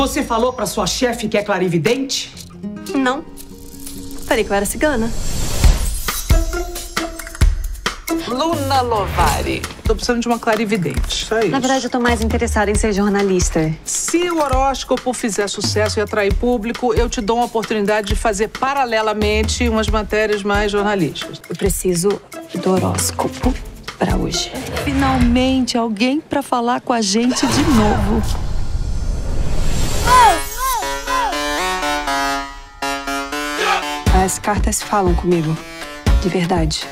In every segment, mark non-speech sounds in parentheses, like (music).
Você falou pra sua chefe que é clarividente? Não. Falei que eu era cigana. Luna Lovari. Tô precisando de uma clarividente. Só isso. Na verdade, eu tô mais interessada em ser jornalista. Se o horóscopo fizer sucesso e atrair público, eu te dou uma oportunidade de fazer paralelamente umas matérias mais jornalísticas. Eu preciso do horóscopo pra hoje. Finalmente, alguém pra falar com a gente de novo. As cartas falam comigo. De verdade.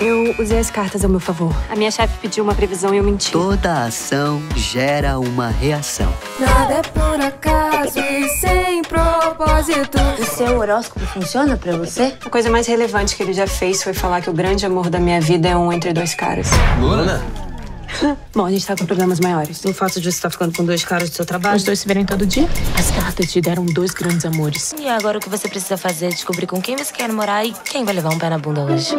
Eu usei as cartas ao meu favor. A minha chefe pediu uma previsão e eu menti. Toda ação gera uma reação. Nada é por acaso e sem propósito. O seu horóscopo funciona pra você? A coisa mais relevante que ele já fez foi falar que o grande amor da minha vida é um entre dois caras. Luna? (laughs) Bom, a gente tá com problemas maiores. O fato de você estar ficando com dois caras do seu trabalho? Os dois se verem todo dia. As cartas te deram dois grandes amores. E agora o que você precisa fazer é descobrir com quem você quer namorar e quem vai levar um pé na bunda hoje.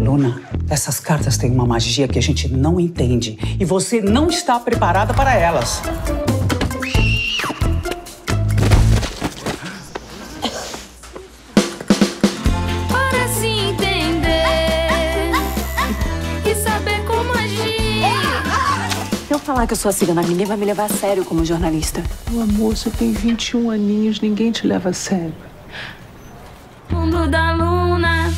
Luna, essas cartas têm uma magia que a gente não entende. E você não está preparada para elas. Falar que eu sou a cigana, ninguém vai me levar a sério como jornalista. Meu amor, você tem 21 aninhos, ninguém te leva a sério. Mundo da Luna.